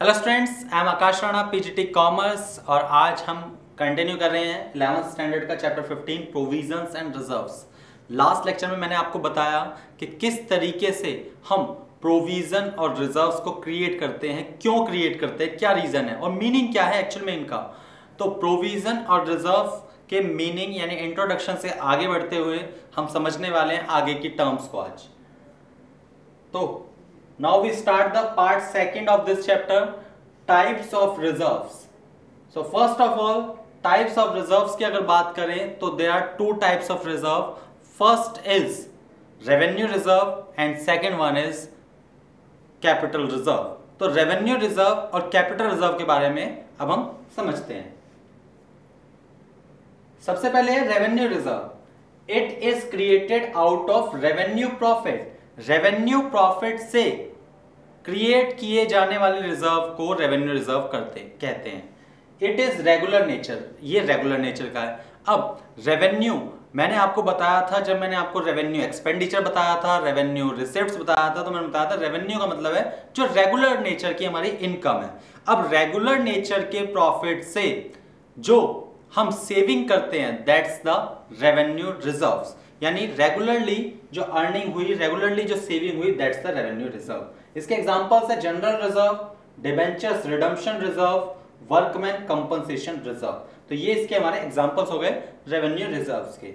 Hello students I am Akash Rana PGT commerce और आज हम कंटिन्यू कर रहे हैं इलेवंथ स्टैंडर्ड का chapter 15 provisions and reserves last lecture में मैंने आपको बताया कि किस तरीके से हम प्रोविज़न और रिजर्व्स को क्रिएट करते हैं, क्यों क्रिएट करते हैं, क्या रीजन है, और मीनिंग क्या है एक्चुअल में इनका। तो प्रोविज़न और रिज़र्व के मीनिंग यानी इंट्रोडक्शन से आगे बढ़ते हुए हम समझने वाले हैं आगे की टर्म्स को आज। तो now we start the part second of this chapter types of reserves so first of all types of reserves की अगर बात करें तो they are two types of reserve first is revenue reserve and second one is capital reserve तो revenue reserve और capital reserve के बारे में अब हम समझते हैं। सबसे पहले revenue reserve it is created out of revenue profit revenue profit से क्रिएट किए जाने वाले रिज़र्व को रेवेन्यू रिज़र्व करते, कहते हैं। इट इज़ रेगुलर नेचर ये रेगुलर नेचर का है। अब रेवेन्यू मैंने आपको बताया था, जब मैंने आपको रेवेन्यू एक्सपेंडिचर बताया था रेवेन्यू रिसिप्ट बताया था तो मैंने बताया था रेवेन्यू का मतलब है जो रेगुलर नेचर की हमारी इनकम है। अब रेगुलर नेचर के प्रॉफिट से जो हम सेविंग करते हैं दैट्स द रेवेन्यू रिजर्व्स यानी रेगुलरली जो अर्निंग हुई रेगुलरली जो सेविंग हुई दैट्स द रेवेन्यू रिज़र्व इसके एग्जांपल्स है general reserve debentures redemption reserve workman compensation reserve तो ये इसके हमारे एग्जांपल्स हो गए रेवेन्यू रिजर्व्स के।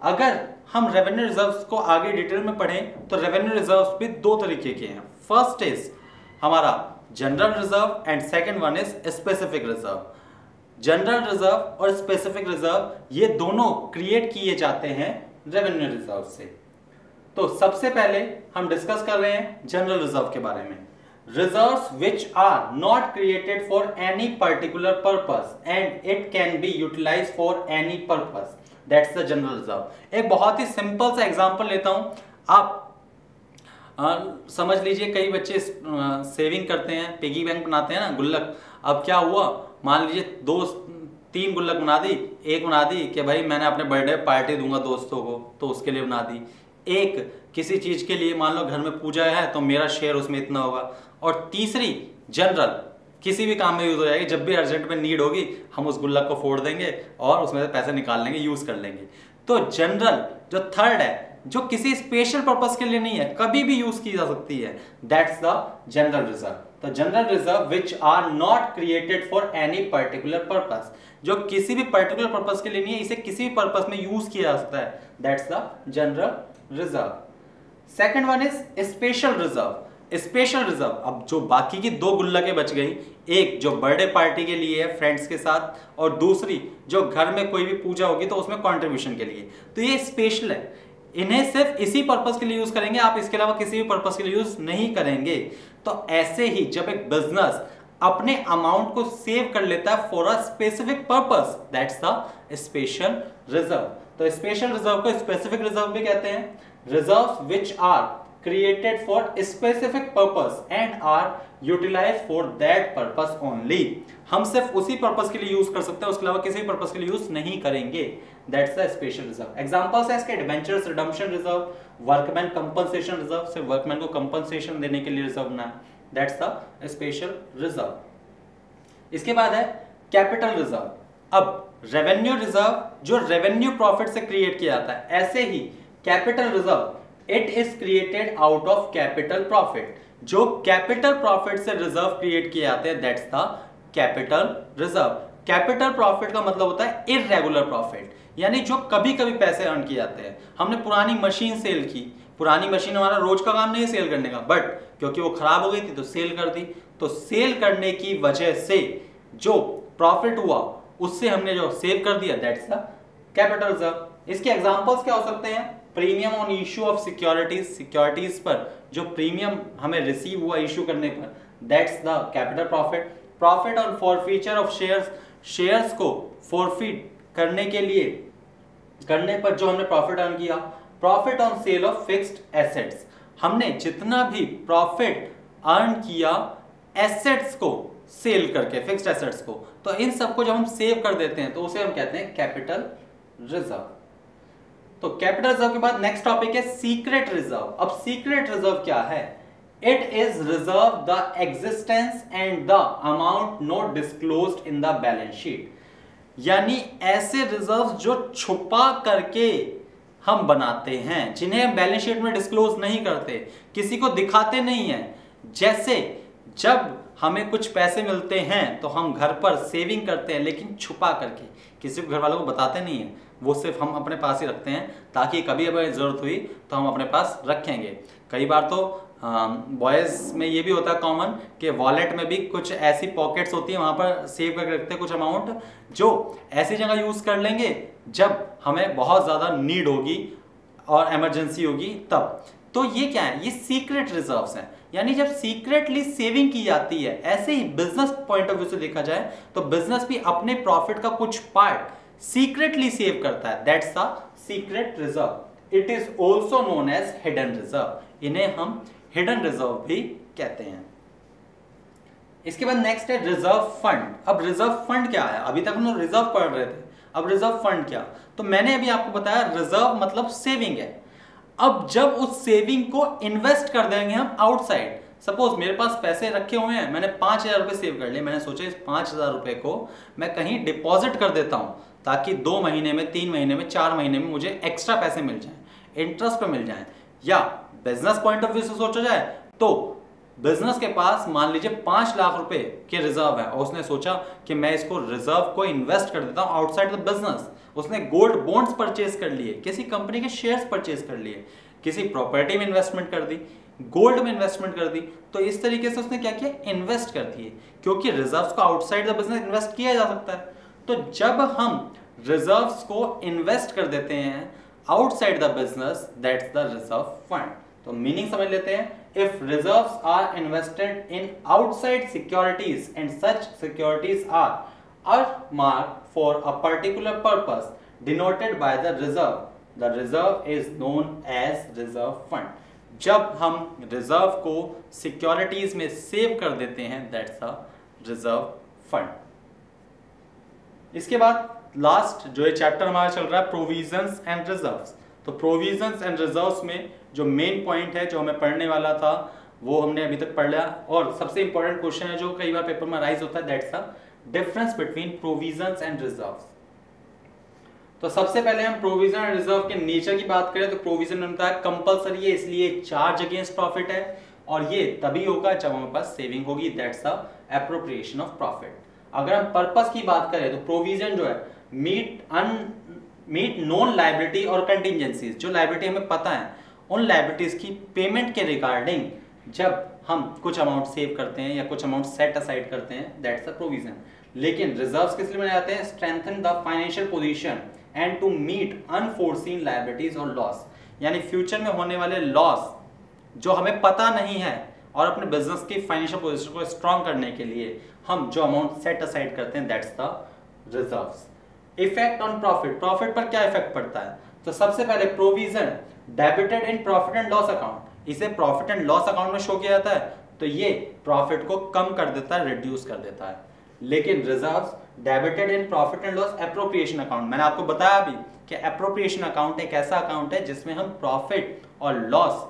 अगर हम रेवेन्यू रिजर्व्स को आगे डिटेल में पढ़ें तो रेवेन्यू रिजर्व्स भी दो तरीके के हैं। फ़र्स्ट इज़ हमारा general reserve and second one is specific reserve general reserve और स्पेसिफिक रिज़र्व ये दोनों क्रिएट किए जाते हैं रेवेन्यू रिज़र्व से। तो सबसे पहले हम डिस्कस कर रहे हैं जनरल रिज़र्व के बारे में। Reserve which are not created for any particular purpose and it can be utilise for any purpose that's the general reserve एक बहुत ही सिंपल सा एग्जांपल लेता हूँ। आप आ, समझ लीजिए कई बच्चे सेविंग करते हैं पिगी बैंक बनाते हैं ना गुल्लक। अब क्या हुआ? मान लीजिए दो तीन गुल्लक बना दी एक बना दी कि भाई मैंने अपने बर्थडे पार्टी दूँगा दोस्तों को तो उसके लिए बना दी। एक, किसी चीज़ के लिए मान लो घर में पूजा है तो मेरा शेयर उसमें इतना होगा। और तीसरी जनरल किसी भी काम में यूज़ हो जाएगी, जब भी अर्जेंट में नीड होगी, हम उस गुल्लक को फोड़ देंगे और उसमें से पैसे निकाल लेंगे यूज़ कर लेंगे। तो जनरल जो थर्ड है, जो किसी स्पेशल पर्पज के लिए नहीं है, कभी भी यूज़ की जा सकती है दैट्स द जनरल रिज़र्व तो general reserve which are not created for any particular purpose जो किसी भी पर्टिकुलर पर्पज के लिए नहीं है, इसे किसी भी पर्पज में यूज़ किया जा सकता है that's the general reserve second one is special reserve special reserve अब जो बाकी की दो गुल्लकें बच गई, एक जो बर्थडे पार्टी के लिए है फ्रेंड्स के साथ और दूसरी जो घर में कोई भी पूजा होगी तो उसमें कंट्रीब्यूशन के लिए। तो ये स्पेशल है। इन्हें सिर्फ़ इसी पर्पज के लिए यूज़ करेंगे, आप इसके अलावा किसी भी पर्पज के लिए यूज़ नहीं करेंगे। तो ऐसे ही जब एक बिज़नेस अपने अमाउंट को सेव कर लेता है for a specific purpose that's the special reserve तो स्पेशल रिज़र्व को स्पेसिफिक रिज़र्व भी कहते हैं। Reserve which are created for specific purpose and are utilized for that purpose only हम सिर्फ़ उसी पर्पस के लिए यूज़ कर सकते हैं, उसके अलावा किसी पर्पस के लिए यूज़ नहीं करेंगे। That's the special reserve examples है इसके debentures redemption reserve workman compensation reserve सिर्फ़ वर्कमैन को कंपनसेशन देने के लिए रिज़र्व है दैट्स द स्पेशल रिज़र्व इसके बाद है कैपिटल रिज़र्व अब रेवेन्यू रिज़र्व जो रेवेन्यू प्रॉफिट से क्रिएट किया जाता है, ऐसे ही capital reserve it is created out of capital profit जो कैपिटल प्रॉफिट से रिज़र्व क्रिएट किए जाते हैं that's the capital reserve capital profit का मतलब होता है इरेगुलर प्रॉफिट यानी जो कभी कभी पैसे अर्न किए जाते हैं। हमने पुरानी मशीन सेल की। पुरानी मशीन हमारा रोज का काम नहीं सेल करने का। बट क्योंकि वो खराब हो गई थी तो सेल कर दी। तो सेल करने की वजह से जो प्रॉफिट हुआ उससे हमने जो सेव कर दिया दैट्स द कैपिटल रिज़र्व इसके एग्जांपल्स क्या हो सकते हैं? Premium on issue of securities securities पर, जो प्रीमियम हमें रिसीव हुआ इशू करने पर that's the capital profit profit on forfeiture of shares shares को फॉरफिट करने के लिए, करने पर जो हमने प्रॉफिट अर्न किया profit on sale of fixed assets हमने जितना भी प्रॉफिट अर्न किया एसेट्स को सेल करके फिक्स्ड एसेट्स को। तो इन सबको जब हम सेव कर देते हैं तो उसे हम कहते हैं कैपिटल रिज़र्व तो कैपिटल रिज़र्व के बाद नेक्स्ट टॉपिक है सीक्रेट रिज़र्व अब सीक्रेट रिज़र्व क्या है? It is reserve the existence and the amount not disclose in the balance sheet यानी ऐसे रिज़र्व जो छुपा करके हम बनाते हैं, जिन्हें बैलेंस शीट में डिस्क्लोज नहीं करते, किसी को दिखाते नहीं है। जैसे जब हमें कुछ पैसे मिलते हैं तो हम घर पर सेविंग करते हैं, लेकिन छुपा करके। किसी को घर वालों को बताते नहीं है। वो सिर्फ़ हम अपने पास ही रखते हैं, ताकि कभी अगर ज़रूरत हुई तो हम अपने पास रखेंगे। कई बार तो बॉयज़ में ये भी होता है कॉमन कि वॉलेट में भी कुछ ऐसी पॉकेट्स होती हैं, वहाँ पर सेव करके रखते हैं कुछ अमाउंट जो ऐसी जगह यूज़ कर लेंगे जब हमें बहुत ज़्यादा नीड होगी और इमरजेंसी होगी तब। तो ये क्या है? ये सीक्रेट रिजर्व्स हैं। यानी जब सीक्रेटली सेविंग की जाती है, ऐसे ही बिज़नेस पॉइंट ऑफ़ व्यू से देखा जाए तो बिज़नेस भी अपने प्रॉफिट का कुछ पार्ट सीक्रेटली सेव करता है। That's the secret reserve it is also known as hidden reserve इन्हें हम हिडन रिज़र्व भी कहते हैं। इसके बाद नेक्स्ट है रिज़र्व फंड अब रिज़र्व फंड क्या है? अभी तक हम रिज़र्व पढ़ रहे थे। अब रिज़र्व फंड क्या? तो मैंने अभी आपको बताया रिज़र्व मतलब सेविंग है। अब जब उस सेविंग को इन्वेस्ट कर देंगे हम आउटसाइड सपोज़ मेरे पास पैसे रखे हुए हैं, मैंने पाँच हज़ार रुपए सेव कर लिए, मैंने सोचा इस पाँच हज़ार रुपए को मैं कहीं डिपॉजिट कर देता हूँ, ताकि दो महीने में, तीन महीने में, चार महीने में मुझे एक्स्ट्रा पैसे मिल जाए इंटरेस्ट पर मिल जाए, या बिज़नेस पॉइंट ऑफ़ व्यू से सोचा जाए तो बिज़नेस के पास मान लीजिए पाँच लाख रुपए के रिज़र्व है, और उसने सोचा कि मैं इसको रिज़र्व को इन्वेस्ट कर देता हूँ आउटसाइड द बिज़नेस उसने गोल्ड बॉन्ड्स परचेज कर लिए, किसी कंपनी के शेयर्स परचेज कर लिए, किसी प्रॉपर्टी में इन्वेस्टमेंट कर दी गोल्ड में इन्वेस्टमेंट कर दी। तो इस तरीके से उसने क्या किया? इन्वेस्ट कर दिए, क्योंकि रिज़र्व को आउटसाइड द बिज़नेस इन्वेस्ट किया जा सकता है। तो जब हम रिज़र्व को इन्वेस्ट कर देते हैं outside the business that's the reserve fund तो मीनिंग समझ लेते हैं reserves are invested in outside securities and such securities are are mark for a particular purpose denoted by the reserve the reserve is known as reserve fund जब हम reserve को securities में save कर देते हैं दैट्स अ रिज़र्व फंड इसके बाद last जो ये चैप्टर हमारा चल रहा है प्रोविजंस एंड रिजर्व्स तो प्रोविजंस एंड रिजर्व्स में जो मेन पॉइंट है, जो हमें पढ़ने वाला था, वो हमने अभी तक पढ़ लिया। और सबसे इंपॉर्टेंट क्वेश्चन है जो कई बार पेपर में राइज होता है that's the difference between provisions and reserves तो सबसे पहले हम प्रोविज़न एंड रिज़र्व के नेचर की बात करें तो प्रोविज़न बनता है कंपलसरी है, इसलिए चार्ज अगेंस्ट प्रॉफिट है। और ये तभी होगा जब हमारे पास सेविंग होगी that's the appropriation of profit अगर हम पर्पस की बात करें तो प्रोविज़न जो है मीट अन मीट नॉन लाइबिलिटी और कंटिजेंसीज जो लाइबिलिटी हमें पता है, उन लाइबिलिटीज की पेमेंट के रिगार्डिंग जब हम कुछ अमाउंट सेव करते हैं या कुछ अमाउंट सेट असाइड करते हैं दैट्स द प्रोविज़न लेकिन रिजर्व्स किस लिए बनाए जाते हैं? Strengthen the financial position and to meet unforeseen liabilities और लॉस यानी फ्यूचर में होने वाले लॉस जो हमें पता नहीं है और अपने बिज़नेस की फाइनेंशियल पोजीशन को स्ट्रॉन्ग करने के लिए हम जो अमाउंट सेट असाइड करते हैं that's the reserves effect on profit profit पर क्या इफ़ेक्ट पड़ता है? तो सबसे पहले provision debited in profit and loss account इसे प्रॉफिट एंड लॉस अकाउंट में शो किया जाता है। तो ये प्रॉफिट को कम कर देता है रिड्यूस कर देता है। लेकिन reserve debited in profit and loss appropriation account मैंने आपको बताया अभी कि अप्रोप्रिएशन अकाउंट एक ऐसा अकाउंट है जिसमें हम प्रॉफिट और लॉस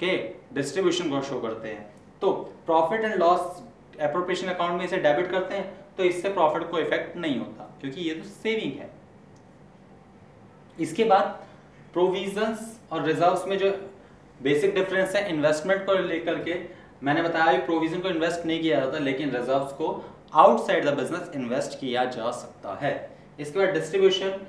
के डिस्ट्रीब्यूशन को शो करते हैं। तो profit and loss appropriation account में इसे डेबिट करते हैं तो इससे प्रॉफिट को इफ़ेक्ट नहीं होता। क्योंकि ये तो सेविंग है। इसके बाद प्रोविजंस और रिजर्व्स में जो बेसिक डिफरेंस है इन्वेस्टमेंट को लेकर के मैंने बताया कि प्रोविज़न को इन्वेस्ट नहीं किया जाता, लेकिन रिजर्व्स को आउटसाइड द बिज़नेस इन्वेस्ट किया जा सकता है। इसके बाद डिस्ट्रीब्यूशन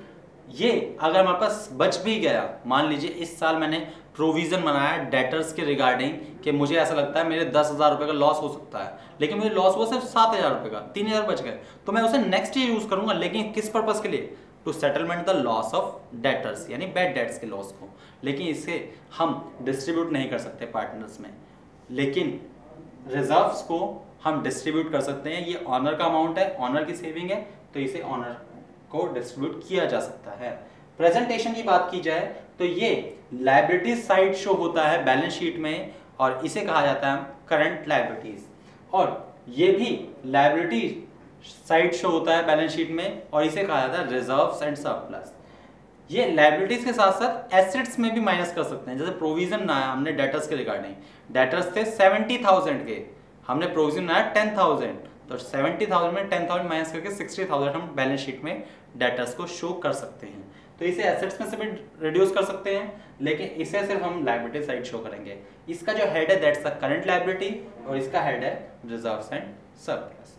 ये अगर हमारे पास बच भी गया, मान लीजिए इस साल मैंने प्रोविज़न बनाया डेटर्स के रिगार्डिंग कि मुझे ऐसा लगता है मेरे दस हज़ार रुपये का लॉस हो सकता है। लेकिन मुझे लॉस हुआ सिर्फ़ सात हज़ार रुपये का, तीन हज़ार बच गए। तो मैं उसे नेक्स्ट ईयर यूज़ करूँगा, लेकिन किस पर्पज़ के लिए? To settlement the loss of debtors यानी बैड डेट्स के लॉस को। लेकिन इसे हम डिस्ट्रीब्यूट नहीं कर सकते पार्टनर्स में। लेकिन रिजर्व्स को हम डिस्ट्रीब्यूट कर सकते हैं। ये ऑनर का अमाउंट है ऑनर की सेविंग है तो इसे ऑनर को डिस्ट्रीब्यूट किया जा सकता है। प्रेजेंटेशन की बात की जाए तो ये लाइबिलिटीज साइड शो होता है बैलेंस शीट में और इसे कहा जाता है करंट लाइबिलिटीज और ये भी लाइबिलिटी साइड शो होता है बैलेंस शीट में और इसे कहा जाता है रिज़र्व एंड सरप्लस ये लाइबिलिटीज के साथ साथ एसेट्स में भी माइनस कर सकते हैं। जैसे प्रोविज़न बनाया हमने डेटर्स के रिगार्डिंग डेटर्स थे सेवेंटी थाउज़ेंड के। हमने प्रोविज़न बनाया टेन थाउज़ेंड तो सेवेंटी थाउज़ेंड में टेन थाउज़ेंड माइनस करके सिक्सटी थाउज़ेंड हम बैलेंस शीट में डेटर्स को शो कर सकते हैं। तो इसे एसेट्स में से भी रिड्यूस कर सकते हैं, लेकिन इसे सिर्फ़ हम लाइबिलिटी साइड शो करेंगे। इसका जो हेड है दैट्स द करंट लाइबिलिटी और इसका हेड है रिजर्व्स एंड सरप्लस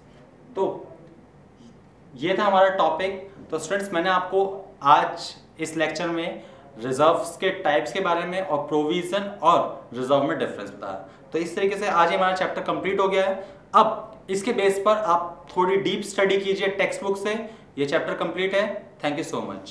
तो ये था हमारा टॉपिक तो स्टूडेंट्स मैंने आपको आज इस लेक्चर में रिजर्व्स के टाइप्स के बारे में और प्रोविज़न और रिज़र्व में डिफरेंस बताया। तो इस तरीके से आज ही हमारा चैप्टर कंप्लीट हो गया है। अब इसके बेस पर आप थोड़ी डीप स्टडी कीजिए टेक्स्ट बुक से। ये चैप्टर कंप्लीट है। Thank you so much